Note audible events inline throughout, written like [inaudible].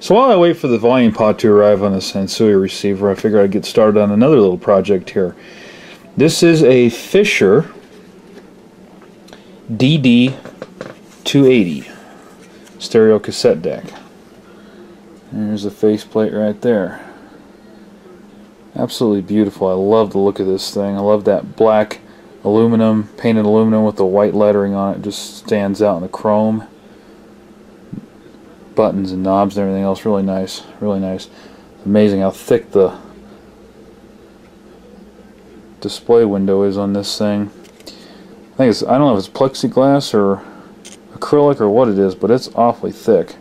So while I wait for the volume pod to arrive on the Sansui receiver, I figure I'd get started on another little project here. This is a Fisher DD280 stereo cassette deck. There's the faceplate right there. Absolutely beautiful. I love the look of this thing. I love that black aluminum, painted aluminum with the white lettering on it. it just stands out in the chrome buttons and knobs and everything else. Really nice. Really nice. Amazing how thick the display window is on this thing. I think it's, I don't know if it's plexiglass or acrylic or what it is, but it's awfully thick.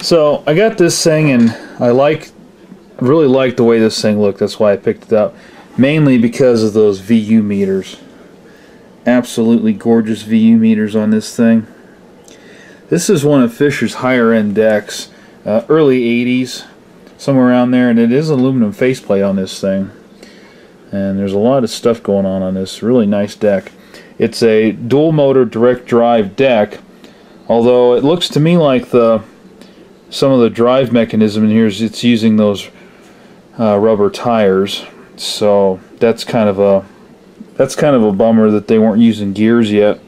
So I got this thing and I like, really like the way this thing looked. That's why I picked it up. Mainly because of those VU meters. Absolutely gorgeous VU meters on this thing. This is one of Fisher's higher end decks, uh, early 80s, somewhere around there, and it is aluminum faceplate on this thing. And there's a lot of stuff going on on this really nice deck. It's a dual motor direct drive deck, although it looks to me like the some of the drive mechanism in here is it's using those uh, rubber tires. So that's kind of a that's kind of a bummer that they weren't using gears yet.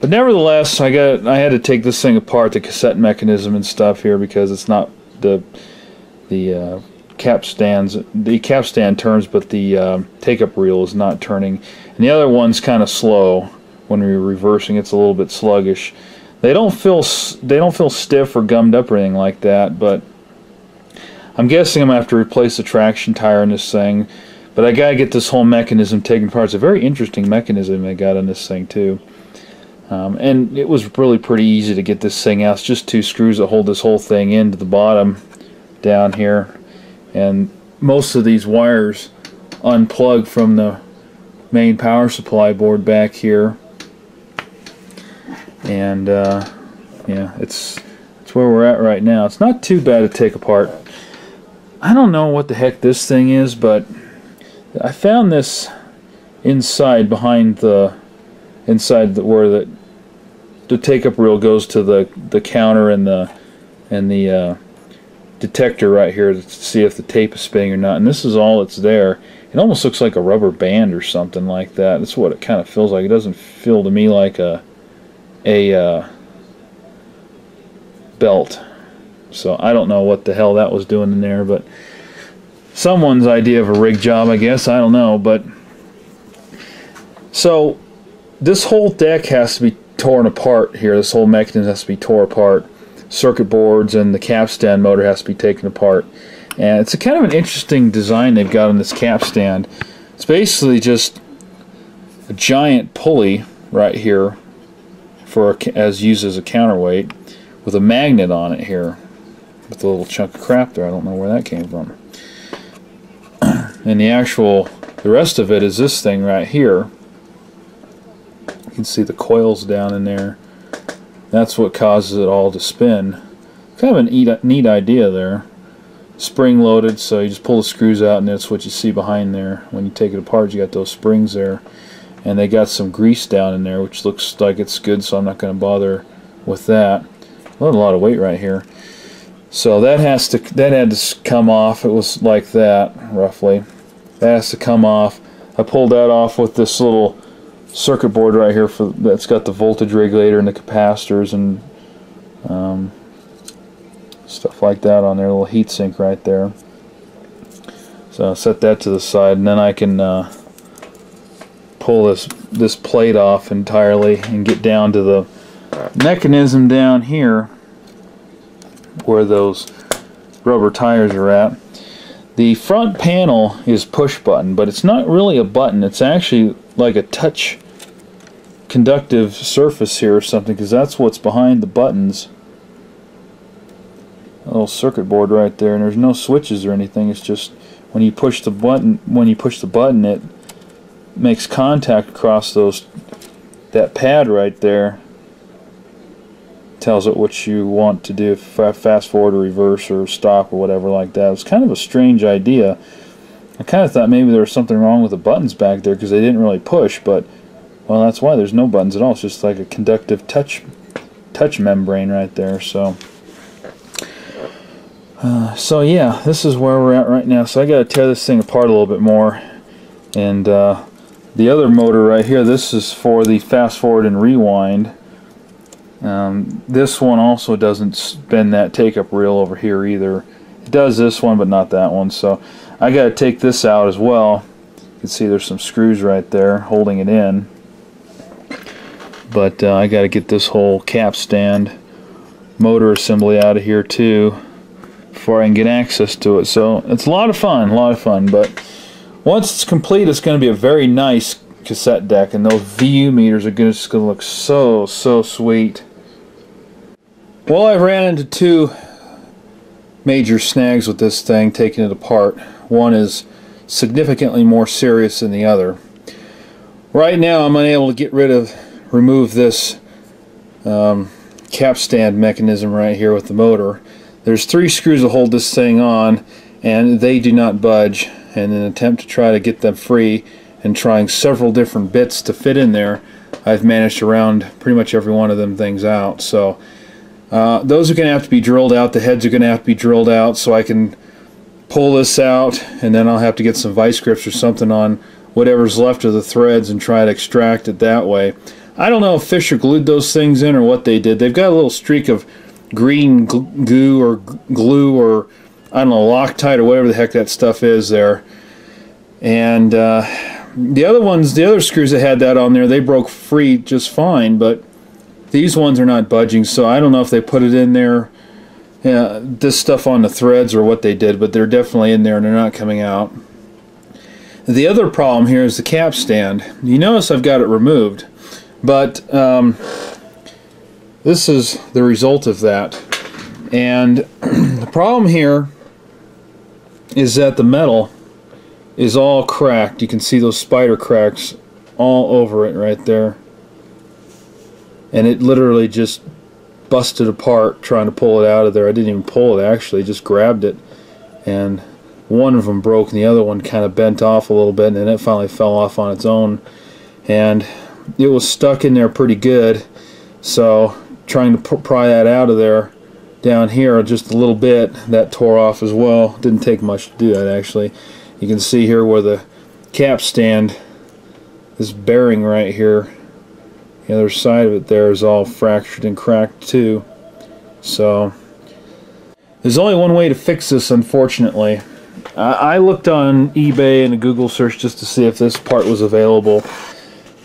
But nevertheless, I got I had to take this thing apart, the cassette mechanism and stuff here because it's not the the uh, capstans. The turns, but the uh, take-up reel is not turning. And the other one's kind of slow when we're reversing. It's a little bit sluggish. They don't feel they don't feel stiff or gummed up or anything like that. But I'm guessing I'm gonna have to replace the traction tire in this thing. But I gotta get this whole mechanism taken apart. It's a very interesting mechanism they got on this thing too. Um, and it was really pretty easy to get this thing out. It's just two screws that hold this whole thing into the bottom down here. And most of these wires unplug from the main power supply board back here. And uh, yeah, it's, it's where we're at right now. It's not too bad to take apart. I don't know what the heck this thing is, but I found this inside behind the inside the, where the the take-up reel goes to the the counter and the and the uh, detector right here to see if the tape is spinning or not. And this is all that's there. It almost looks like a rubber band or something like that. That's what it kind of feels like. It doesn't feel to me like a a uh, belt. So I don't know what the hell that was doing in there, but someone's idea of a rig job, I guess. I don't know, but so this whole deck has to be torn apart here. This whole mechanism has to be torn apart. Circuit boards and the capstan motor has to be taken apart. And it's a kind of an interesting design they've got on this capstan. It's basically just a giant pulley right here for a, as used as a counterweight with a magnet on it here with a little chunk of crap there. I don't know where that came from. [clears throat] and the actual, the rest of it is this thing right here can see the coils down in there. That's what causes it all to spin. Kind of a neat idea there. Spring loaded, so you just pull the screws out and that's what you see behind there. When you take it apart, you got those springs there. And they got some grease down in there, which looks like it's good, so I'm not going to bother with that. A lot of weight right here. So that has to that had to come off. It was like that roughly. That has to come off. I pulled that off with this little circuit board right here for that's got the voltage regulator and the capacitors and um, stuff like that on there. A little heat sink right there. So I'll set that to the side, and then I can uh, pull this this plate off entirely and get down to the mechanism down here where those rubber tires are at. The front panel is push button, but it's not really a button. It's actually like a touch conductive surface here or something because that's what's behind the buttons. A little circuit board right there and there's no switches or anything. It's just when you push the button when you push the button it makes contact across those that pad right there tells it what you want to do fast forward or reverse or stop or whatever like that. It's kind of a strange idea. I kind of thought maybe there was something wrong with the buttons back there because they didn't really push, but well, that's why there's no buttons at all. It's just like a conductive touch touch membrane right there. So, uh, so yeah, this is where we're at right now. So I got to tear this thing apart a little bit more, and uh, the other motor right here. This is for the fast forward and rewind. Um, this one also doesn't spin that take up reel over here either. It does this one, but not that one. So I got to take this out as well. You can see there's some screws right there holding it in. But uh, I got to get this whole capstan motor assembly out of here too before I can get access to it. So it's a lot of fun, a lot of fun. But once it's complete, it's going to be a very nice cassette deck, and those VU meters are just going to look so, so sweet. Well, I ran into two major snags with this thing, taking it apart. One is significantly more serious than the other. Right now, I'm unable to get rid of, remove this um, mechanism right here with the motor. There's three screws that hold this thing on, and they do not budge. And in an attempt to try to get them free, and trying several different bits to fit in there, I've managed to round pretty much every one of them things out. So uh, those are going to have to be drilled out. The heads are going to have to be drilled out so I can pull this out and then I'll have to get some vice grips or something on whatever's left of the threads and try to extract it that way. I don't know if Fisher glued those things in or what they did. They've got a little streak of green goo or glue or I don't know Loctite or whatever the heck that stuff is there. And uh, the other ones, the other screws that had that on there, they broke free just fine, but these ones are not budging, so I don't know if they put it in there, yeah, this stuff on the threads or what they did, but they're definitely in there and they're not coming out. The other problem here is the capstan. You notice I've got it removed, but um, this is the result of that. And [clears throat] the problem here is that the metal is all cracked. You can see those spider cracks all over it right there and it literally just busted apart trying to pull it out of there. I didn't even pull it actually, just grabbed it. And one of them broke and the other one kind of bent off a little bit and then it finally fell off on its own. And it was stuck in there pretty good. So trying to pry that out of there down here just a little bit that tore off as well. Didn't take much to do that actually. You can see here where the capstan this bearing right here the other side of it there is all fractured and cracked too. So there's only one way to fix this unfortunately. I looked on eBay and a Google search just to see if this part was available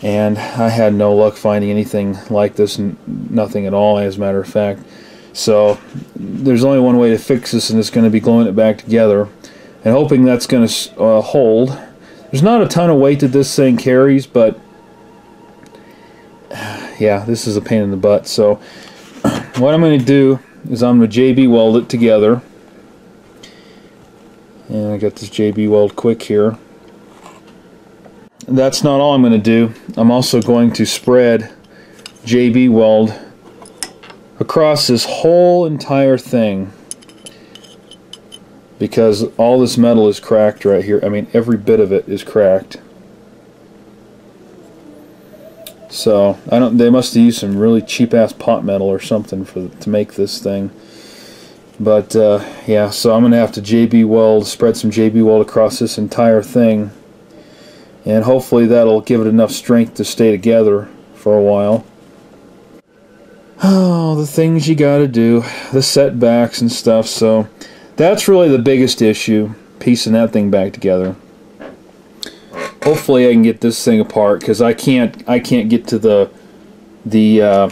and I had no luck finding anything like this nothing at all as a matter of fact. So there's only one way to fix this and it's going to be gluing it back together and hoping that's going to uh, hold. There's not a ton of weight that this thing carries but [sighs] yeah, this is a pain in the butt. So [clears throat] what I'm going to do is I'm going to JB weld it together. And I got this JB weld quick here. That's not all I'm going to do. I'm also going to spread JB weld across this whole entire thing because all this metal is cracked right here. I mean, every bit of it is cracked. So I don't. They must have used some really cheap ass pot metal or something for to make this thing. But uh, yeah, so I'm gonna have to JB weld, spread some JB weld across this entire thing, and hopefully that'll give it enough strength to stay together for a while. [sighs] Oh, the things you gotta do, the setbacks and stuff. So that's really the biggest issue, piecing that thing back together hopefully I can get this thing apart because I can't I can't get to the the uh,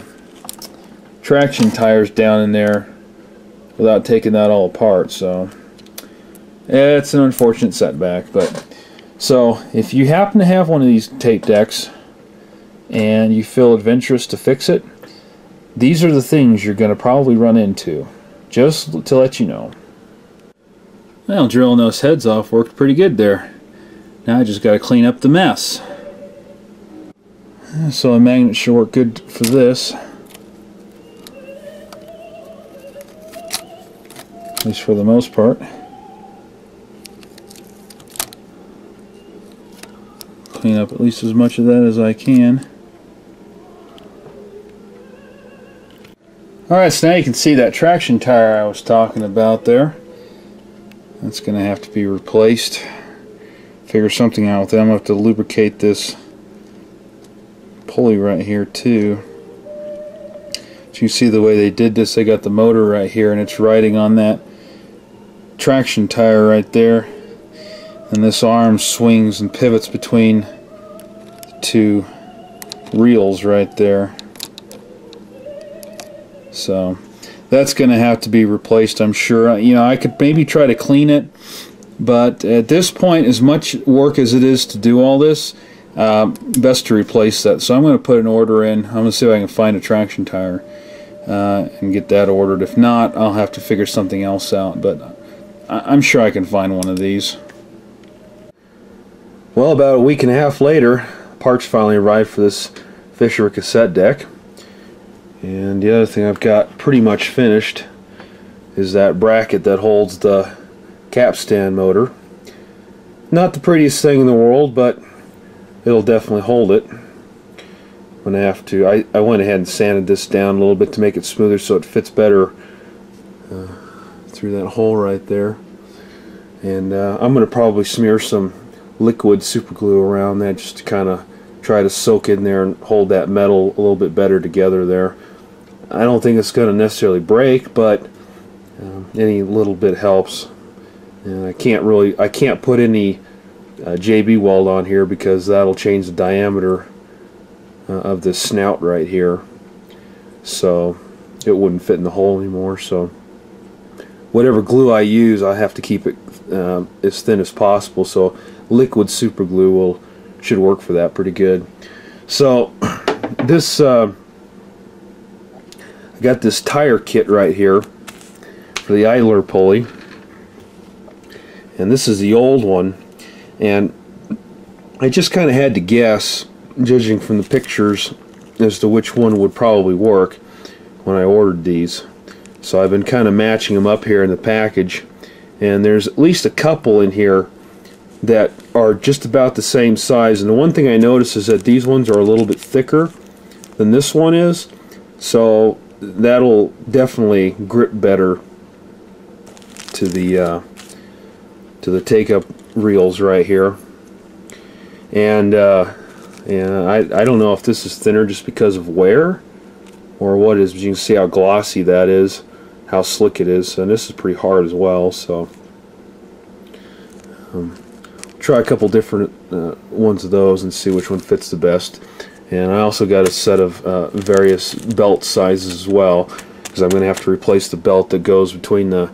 traction tires down in there without taking that all apart so. It's an unfortunate setback but so if you happen to have one of these tape decks and you feel adventurous to fix it these are the things you're going to probably run into just to let you know. Well drilling those heads off worked pretty good there now I just got to clean up the mess. So a magnet should work good for this. At least for the most part. Clean up at least as much of that as I can. Alright, so now you can see that traction tire I was talking about there. That's going to have to be replaced. Figure something out with that. I'm going to have to lubricate this pulley right here too. So you see the way they did this, they got the motor right here and it's riding on that traction tire right there. And this arm swings and pivots between the two reels right there. So that's going to have to be replaced, I'm sure. You know, I could maybe try to clean it, but at this point, as much work as it is to do all this, uh, best to replace that. So I'm going to put an order in. I'm going to see if I can find a traction tire uh, and get that ordered. If not, I'll have to figure something else out, but I'm sure I can find one of these. Well, about a week and a half later, parts finally arrived for this Fisher cassette deck. And the other thing I've got pretty much finished is that bracket that holds the capstan motor. Not the prettiest thing in the world, but it'll definitely hold it when I have to. I, I went ahead and sanded this down a little bit to make it smoother so it fits better uh, through that hole right there. And uh, I'm going to probably smear some liquid super glue around that just to kind of try to soak in there and hold that metal a little bit better together there. I don't think it's going to necessarily break, but um, any little bit helps. And I can't really, I can't put any uh, JB weld on here because that'll change the diameter uh, of this snout right here. So it wouldn't fit in the hole anymore so. Whatever glue I use I have to keep it uh, as thin as possible so liquid super glue will should work for that pretty good. So [clears throat] this uh, I got this tire kit right here for the idler pulley and this is the old one and I just kind of had to guess judging from the pictures as to which one would probably work when I ordered these. So I've been kind of matching them up here in the package and there's at least a couple in here that are just about the same size and the one thing I notice is that these ones are a little bit thicker than this one is so that'll definitely grip better to the uh, to the take-up reels right here and uh, yeah, I, I don't know if this is thinner just because of wear or what is. But you can see how glossy that is, how slick it is. And this is pretty hard as well. So um, try a couple different uh, ones of those and see which one fits the best. And I also got a set of uh, various belt sizes as well because I'm going to have to replace the belt that goes between the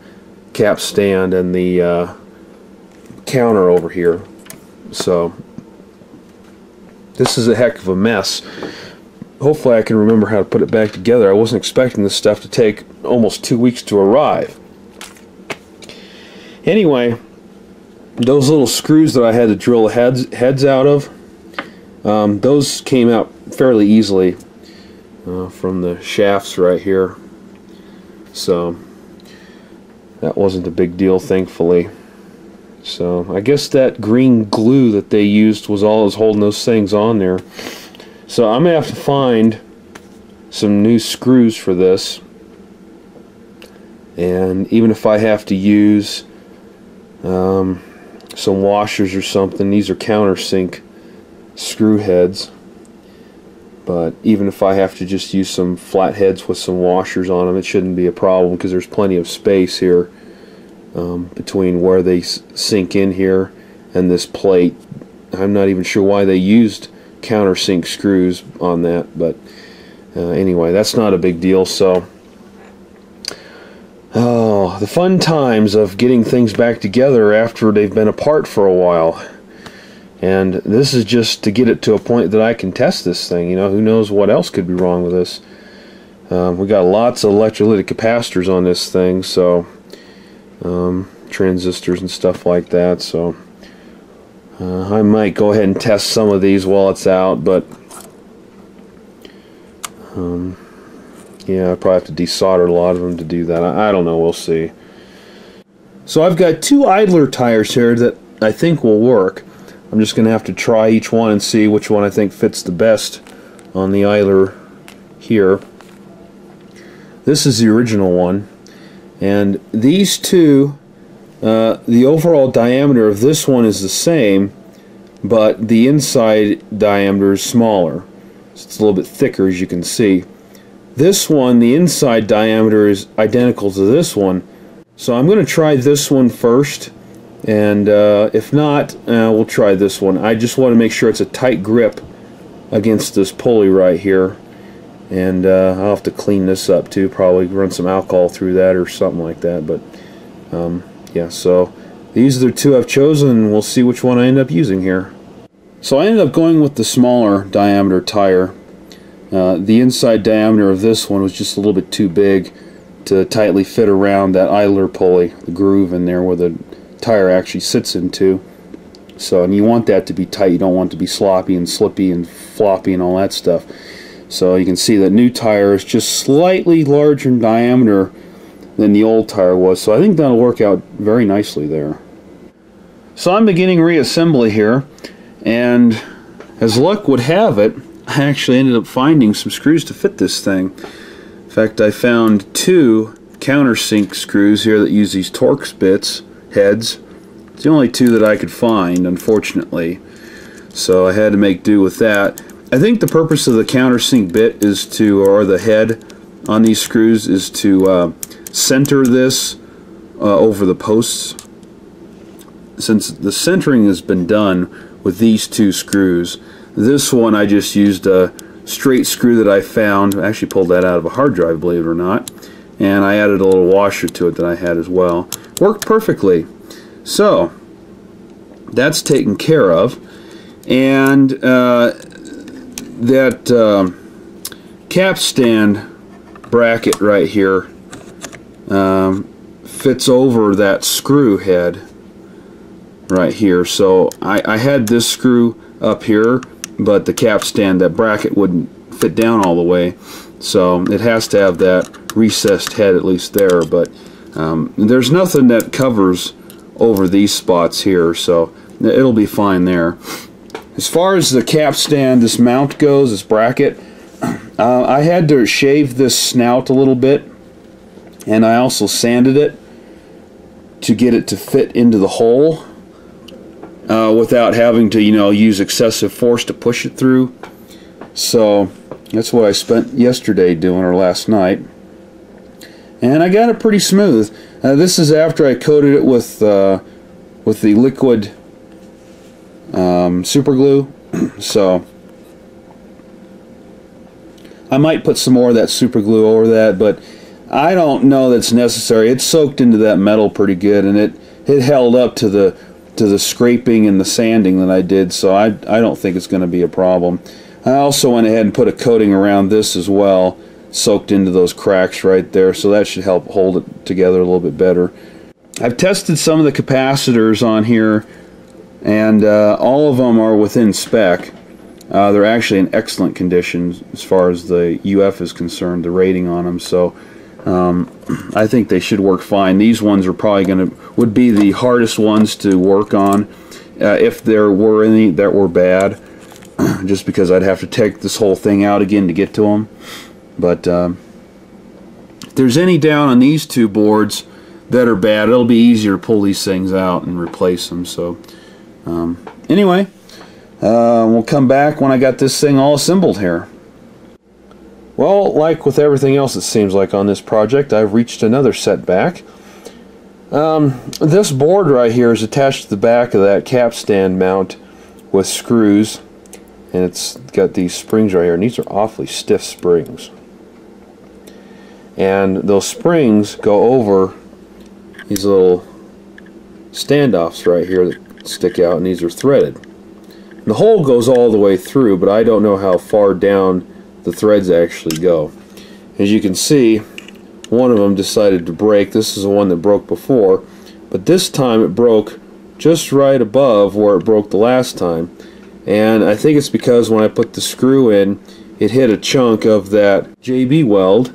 capstan and the uh, counter over here. So this is a heck of a mess. Hopefully I can remember how to put it back together. I wasn't expecting this stuff to take almost two weeks to arrive. Anyway, those little screws that I had to drill heads, heads out of, um, those came out fairly easily uh, from the shafts right here. So that wasn't a big deal, thankfully. So I guess that green glue that they used was all was holding those things on there. So I'm going to have to find some new screws for this. And even if I have to use um, some washers or something, these are countersink screw heads. But even if I have to just use some flat heads with some washers on them, it shouldn't be a problem because there's plenty of space here um, between where they sink in here and this plate. I'm not even sure why they used countersink screws on that, but uh, anyway, that's not a big deal. So, oh, the fun times of getting things back together after they've been apart for a while. And this is just to get it to a point that I can test this thing. You know, who knows what else could be wrong with this. Um, we got lots of electrolytic capacitors on this thing, so um, transistors and stuff like that. So uh, I might go ahead and test some of these while it's out, but um, yeah, I probably have to desolder a lot of them to do that. I, I don't know. We'll see. So I've got two idler tires here that I think will work. I'm just going to have to try each one and see which one I think fits the best on the idler here. This is the original one. And these two, uh, the overall diameter of this one is the same, but the inside diameter is smaller. So it's a little bit thicker as you can see. This one, the inside diameter is identical to this one. So I'm going to try this one first. And uh, if not, uh, we'll try this one. I just want to make sure it's a tight grip against this pulley right here. And uh, I'll have to clean this up too. Probably run some alcohol through that or something like that. But um, yeah, so these are the two I've chosen. We'll see which one I end up using here. So I ended up going with the smaller diameter tire. Uh, the inside diameter of this one was just a little bit too big to tightly fit around that idler pulley, the groove in there where the tire actually sits into. So, and you want that to be tight. You don't want it to be sloppy and slippy and floppy and all that stuff. So you can see that new tire is just slightly larger in diameter than the old tire was. So I think that'll work out very nicely there. So I'm beginning reassembly here, and as luck would have it, I actually ended up finding some screws to fit this thing. In fact, I found two countersink screws here that use these Torx bits, heads. It's the only two that I could find, unfortunately. So I had to make do with that. I think the purpose of the countersink bit is to, or the head on these screws, is to uh, center this uh, over the posts. Since the centering has been done with these two screws, this one I just used a straight screw that I found. I actually pulled that out of a hard drive, believe it or not. And I added a little washer to it that I had as well. Worked perfectly. So, that's taken care of. And uh, that uh, capstan bracket right here um, fits over that screw head right here. So I, I had this screw up here but the capstan, that bracket wouldn't fit down all the way. So it has to have that recessed head at least there, but um, there's nothing that covers over these spots here, so it'll be fine there. As far as the capstan, this mount goes, this bracket, [clears throat] uh, I had to shave this snout a little bit, and I also sanded it to get it to fit into the hole uh, without having to, you know, use excessive force to push it through. So that's what I spent yesterday doing, or last night. And I got it pretty smooth. Uh, this is after I coated it with uh, with the liquid um, super glue. [clears throat] so I might put some more of that super glue over that, but I don't know that's necessary. It soaked into that metal pretty good, and it it held up to the to the scraping and the sanding that I did, so I, I don't think it's going to be a problem. I also went ahead and put a coating around this as well, soaked into those cracks right there, so that should help hold it together a little bit better. I've tested some of the capacitors on here, and uh, all of them are within spec. Uh, they're actually in excellent condition as far as the UF is concerned, the rating on them, so um, [clears throat] I think they should work fine. These ones are probably going to would be the hardest ones to work on uh, if there were any that were bad [clears throat] just because I'd have to take this whole thing out again to get to them but um, if there's any down on these two boards that are bad it'll be easier to pull these things out and replace them so um, anyway uh, we'll come back when I got this thing all assembled here well, like with everything else it seems like on this project, I've reached another setback. Um, this board right here is attached to the back of that capstan mount with screws and it's got these springs right here and these are awfully stiff springs and those springs go over these little standoffs right here that stick out and these are threaded and the hole goes all the way through but I don't know how far down the threads actually go as you can see one of them decided to break. This is the one that broke before, but this time it broke just right above where it broke the last time. And I think it's because when I put the screw in, it hit a chunk of that JB weld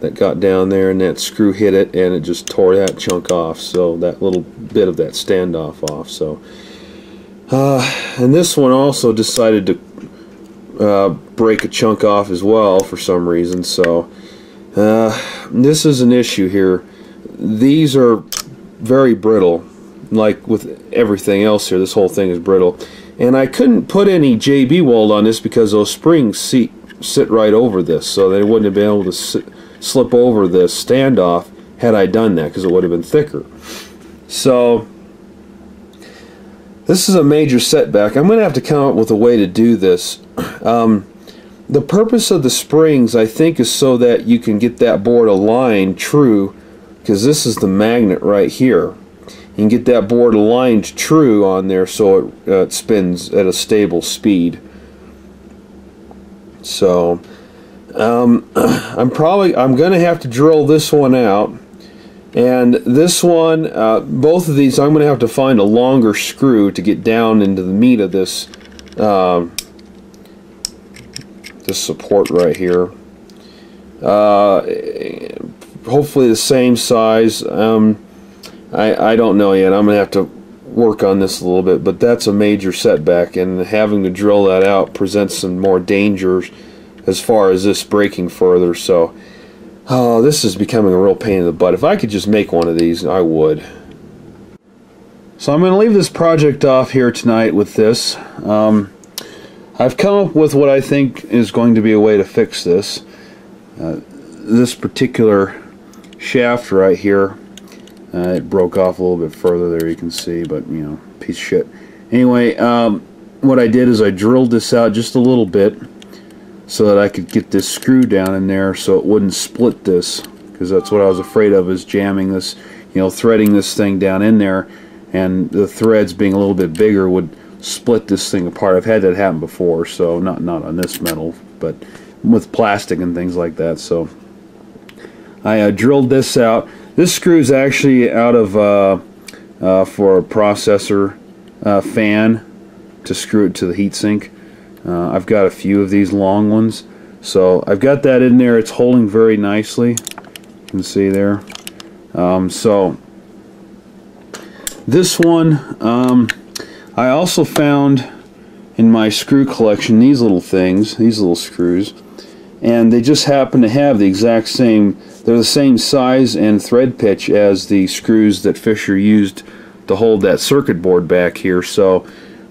that got down there and that screw hit it and it just tore that chunk off so that little bit of that standoff off so uh, and this one also decided to uh, break a chunk off as well for some reason. So uh, this is an issue here. These are very brittle, like with everything else here. This whole thing is brittle. And I couldn't put any JB weld on this because those springs sit, sit right over this, so they wouldn't have been able to sit, slip over this standoff had I done that because it would have been thicker. So this is a major setback. I'm going to have to come up with a way to do this. [clears throat] Um, the purpose of the springs, I think, is so that you can get that board aligned true, because this is the magnet right here. You can get that board aligned true on there so it, uh, it spins at a stable speed. So, um, [clears throat] I'm probably I'm going to have to drill this one out. And this one, uh, both of these, I'm going to have to find a longer screw to get down into the meat of this um, this support right here. Uh, hopefully the same size. Um, I, I don't know yet. I'm going to have to work on this a little bit, but that's a major setback, and having to drill that out presents some more dangers as far as this breaking further. So, oh, this is becoming a real pain in the butt. If I could just make one of these, I would. So I'm going to leave this project off here tonight with this. Um, I've come up with what I think is going to be a way to fix this. Uh, this particular shaft right here, uh, it broke off a little bit further there you can see, but you know, piece of shit. Anyway, um, what I did is I drilled this out just a little bit so that I could get this screw down in there so it wouldn't split this because that's what I was afraid of is jamming this, you know, threading this thing down in there and the threads being a little bit bigger would split this thing apart. I've had that happen before, so not not on this metal, but with plastic and things like that. So I uh, drilled this out. This screw is actually out of uh, uh, for a processor uh, fan to screw it to the heatsink. Uh, I've got a few of these long ones, so I've got that in there. It's holding very nicely. You can see there. Um, so this one. Um, I also found in my screw collection these little things, these little screws, and they just happen to have the exact same, they're the same size and thread pitch as the screws that Fisher used to hold that circuit board back here. So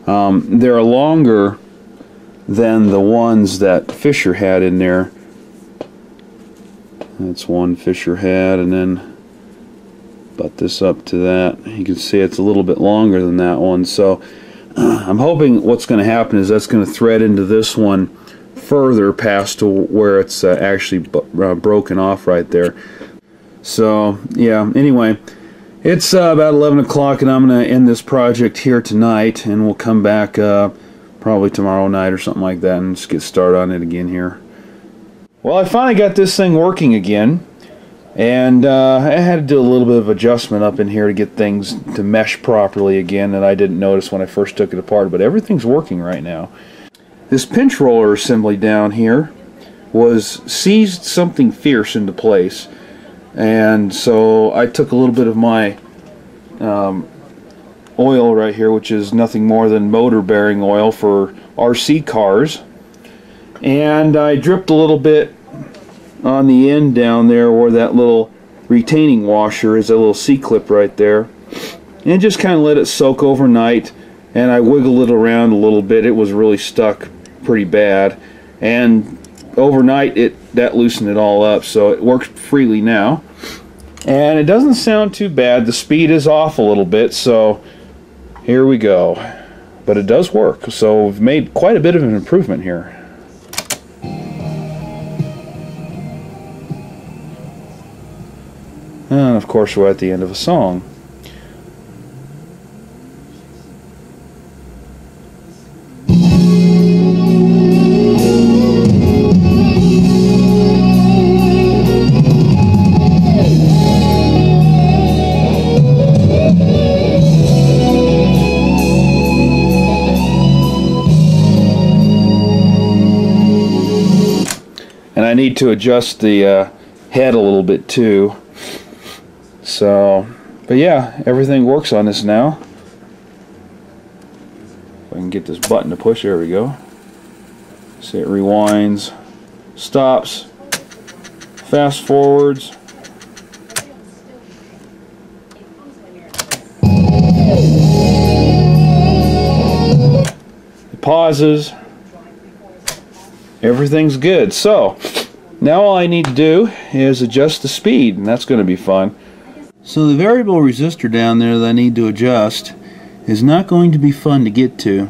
um, they're longer than the ones that Fisher had in there. That's one Fisher had, and then butt this up to that. You can see it's a little bit longer than that one. So [clears throat] I'm hoping what's going to happen is that's going to thread into this one further past to where it's uh, actually uh, broken off right there. So yeah, anyway, it's uh, about 11 o'clock and I'm going to end this project here tonight and we'll come back uh, probably tomorrow night or something like that and just get started on it again here. Well, I finally got this thing working again. And uh, I had to do a little bit of adjustment up in here to get things to mesh properly again that I didn't notice when I first took it apart, but everything's working right now. This pinch roller assembly down here was seized something fierce into place, and so I took a little bit of my um, oil right here, which is nothing more than motor bearing oil for RC cars, and I dripped a little bit on the end down there where that little retaining washer is a little C-clip right there. And just kind of let it soak overnight and I wiggled it around a little bit. It was really stuck pretty bad. And overnight it that loosened it all up so it works freely now. And it doesn't sound too bad. The speed is off a little bit so here we go but it does work so we've made quite a bit of an improvement here And of course, we're at the end of a song. To adjust the uh, head a little bit too. So, but yeah, everything works on this now. If I can get this button to push, there we go. See it rewinds, stops, fast forwards. It pauses. Everything's good. So, now all I need to do is adjust the speed, and that's going to be fun. So the variable resistor down there that I need to adjust is not going to be fun to get to.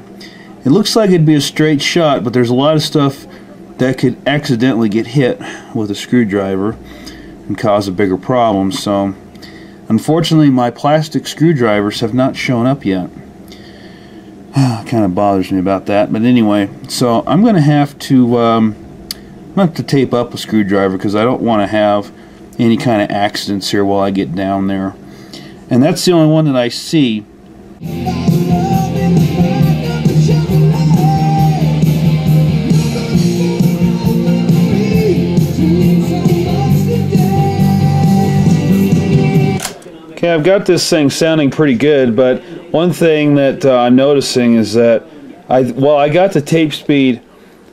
It looks like it'd be a straight shot, but there's a lot of stuff that could accidentally get hit with a screwdriver and cause a bigger problem. So unfortunately my plastic screwdrivers have not shown up yet. [sighs] kind of bothers me about that. But anyway, so I'm going to have to um, going to to tape up a screwdriver because I don't want to have any kind of accidents here while I get down there. And that's the only one that I see. Okay, I've got this thing sounding pretty good, but one thing that uh, I'm noticing is that I well, I got the tape speed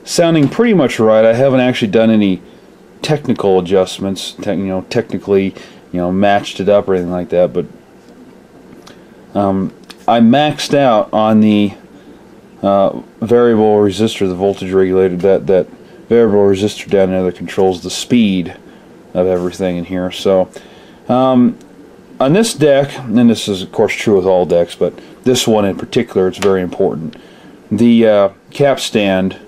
sounding pretty much right. I haven't actually done any technical adjustments, te you know, technically, you know, matched it up or anything like that. But um, I maxed out on the uh, variable resistor, the voltage regulator, that that variable resistor down there that controls the speed of everything in here. So um, on this deck, and this is of course true with all decks, but this one in particular, it's very important. The uh, capstan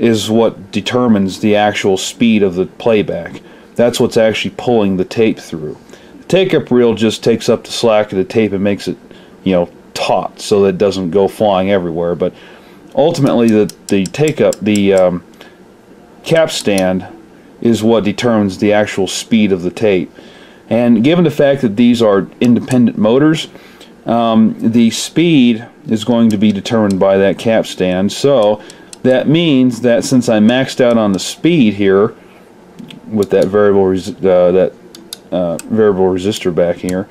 is what determines the actual speed of the playback. That's what's actually pulling the tape through. The take-up reel just takes up the slack of the tape and makes it, you know, taut so that it doesn't go flying everywhere. But ultimately, the the take-up, the um, capstan, is what determines the actual speed of the tape. And given the fact that these are independent motors, um, the speed is going to be determined by that capstan. So that means that since I maxed out on the speed here with that variable uh, that uh, variable resistor back here,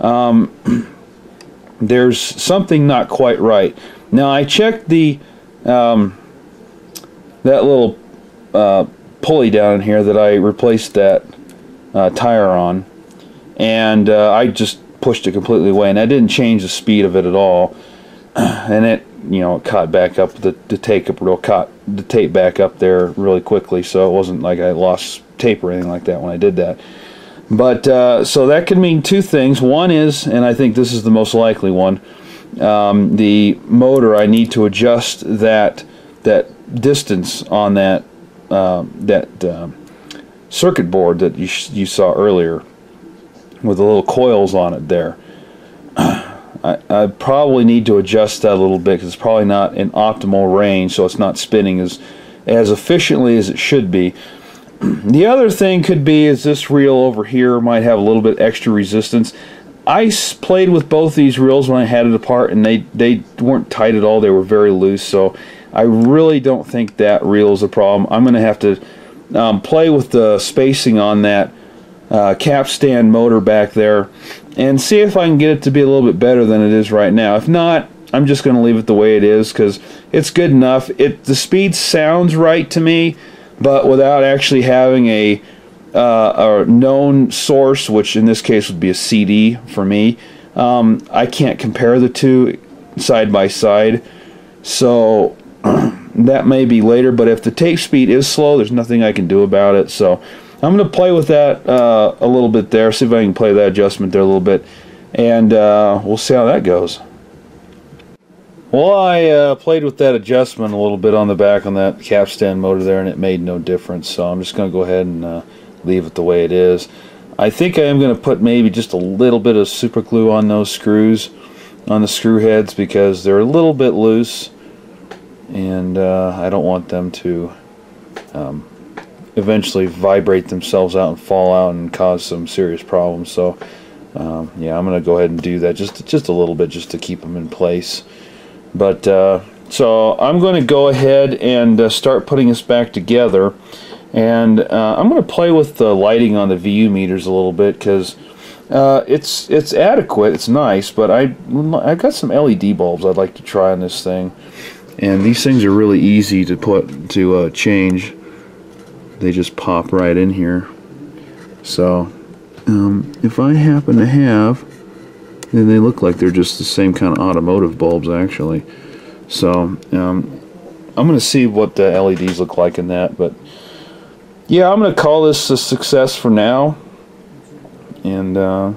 um, [clears throat] there's something not quite right. Now I checked the um, that little uh, pulley down in here that I replaced that uh, tire on, and uh, I just pushed it completely away, and I didn't change the speed of it at all, [clears throat] and it you know it caught back up the, the tape up reel caught the tape back up there really quickly, so it wasn't like I lost tape or anything like that when I did that. But uh, so that could mean two things. One is, and I think this is the most likely one, um, the motor. I need to adjust that that distance on that uh, that uh, circuit board that you you saw earlier with the little coils on it there. [clears throat] I, I probably need to adjust that a little bit because it's probably not in optimal range, so it's not spinning as as efficiently as it should be. [clears throat] the other thing could be is this reel over here might have a little bit extra resistance. I played with both these reels when I had it apart, and they they weren't tight at all. They were very loose, so I really don't think that reel is a problem. I'm going to have to um, play with the spacing on that uh, capstan motor back there and see if I can get it to be a little bit better than it is right now. If not, I'm just going to leave it the way it is because it's good enough. It the speed sounds right to me, but without actually having a uh, a known source, which in this case would be a CD for me, um, I can't compare the two side by side. So [clears throat] that may be later, but if the tape speed is slow, there's nothing I can do about it. So I'm going to play with that uh, a little bit there, see if I can play that adjustment there a little bit, and uh, we'll see how that goes. Well, I uh, played with that adjustment a little bit on the back on that capstan motor there, and it made no difference, so I'm just going to go ahead and uh, leave it the way it is. I think I am going to put maybe just a little bit of super glue on those screws, on the screw heads, because they're a little bit loose, and uh, I don't want them to um, eventually vibrate themselves out and fall out and cause some serious problems. So um, yeah, I'm going to go ahead and do that just just a little bit just to keep them in place. But uh, so I'm going to go ahead and uh, start putting this back together. And uh, I'm going to play with the lighting on the VU meters a little bit because uh, it's it's adequate. It's nice, but I I've got some LED bulbs I'd like to try on this thing. and these things are really easy to put to uh, change they just pop right in here so um, if I happen to have then they look like they're just the same kind of automotive bulbs actually so um, I'm gonna see what the LEDs look like in that but yeah I'm gonna call this a success for now and uh,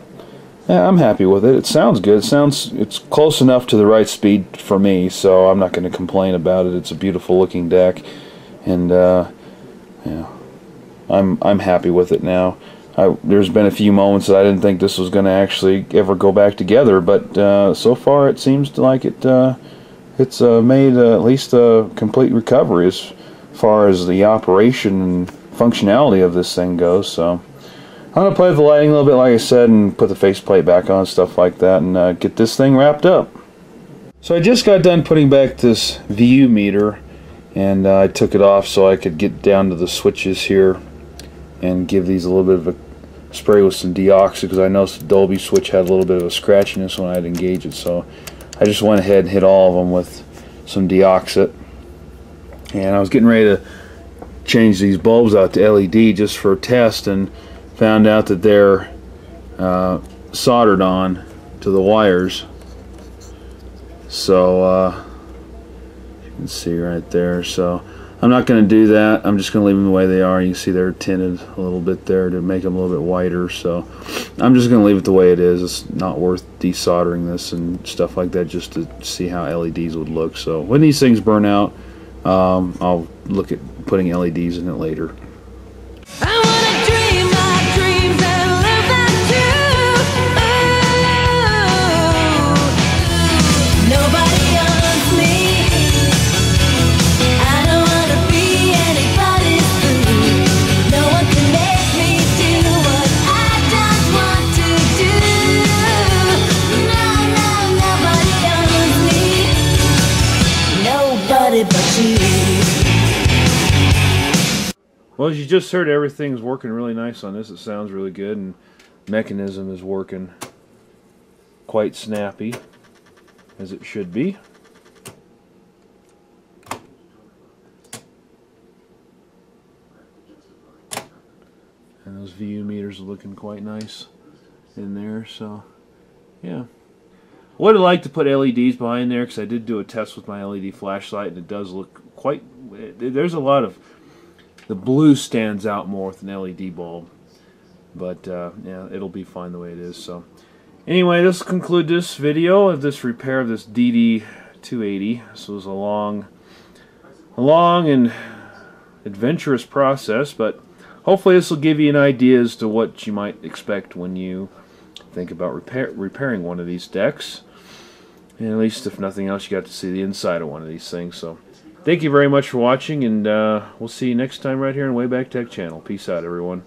yeah, I'm happy with it. It sounds good. It sounds it's close enough to the right speed for me, so I'm not going to complain about it. It's a beautiful looking deck, and uh, yeah, I'm I'm happy with it now. I, there's been a few moments that I didn't think this was going to actually ever go back together, but uh, so far it seems like it uh, it's uh, made at least a complete recovery as far as the operation and functionality of this thing goes. So. I'm going to play with the lighting a little bit, like I said, and put the faceplate back on, stuff like that, and uh, get this thing wrapped up. So I just got done putting back this VU meter, and uh, I took it off so I could get down to the switches here and give these a little bit of a spray with some deoxit, because I noticed the Dolby switch had a little bit of a scratchiness when I'd engage it, so I just went ahead and hit all of them with some deoxit. And I was getting ready to change these bulbs out to LED just for a test, and found out that they're uh, soldered on to the wires so uh, can see right there. So I'm not going to do that. I'm just going to leave them the way they are. You can see they're tinted a little bit there to make them a little bit whiter. So I'm just going to leave it the way it is. It's not worth desoldering this and stuff like that just to see how LEDs would look. So when these things burn out um, I'll look at putting LEDs in it later Well, as you just heard, everything's working really nice on this. It sounds really good, and mechanism is working quite snappy, as it should be. And those VU meters are looking quite nice in there, so yeah. I would have liked to put LEDs behind there because I did do a test with my LED flashlight and it does look quite, there's a lot of the blue stands out more with an LED bulb. But uh, yeah, it'll be fine the way it is. So anyway, this will conclude this video of this repair of this DD280. This was a long, a long and adventurous process, but hopefully this will give you an idea as to what you might expect when you think about repair, repairing one of these decks. And at least, if nothing else, you got to see the inside of one of these things. So. Thank you very much for watching, and uh, we'll see you next time right here on Wayback Tech Channel. Peace out, everyone.